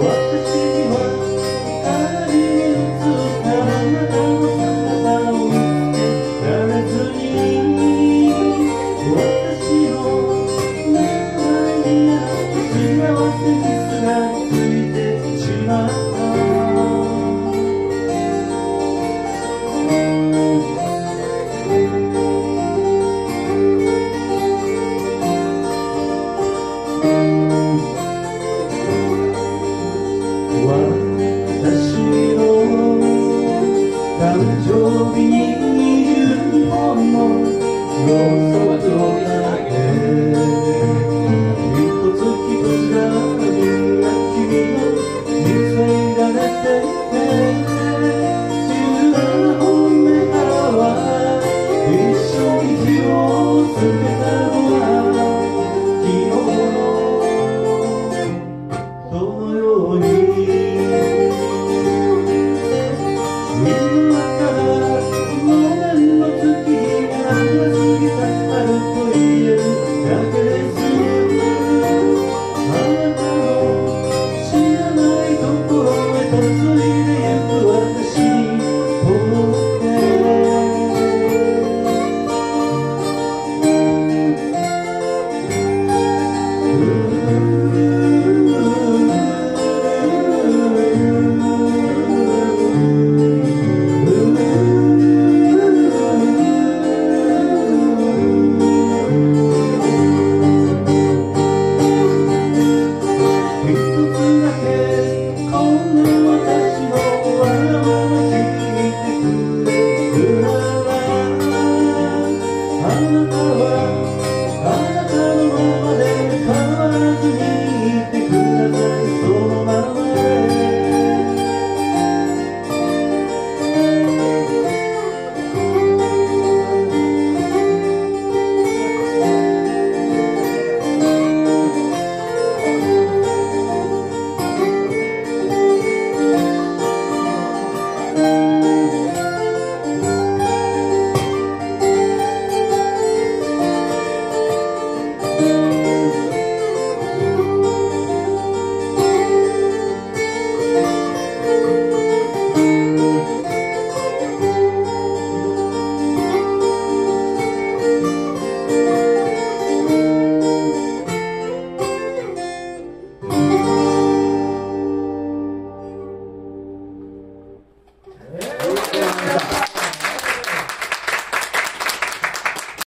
What? 誕生日に20本もロ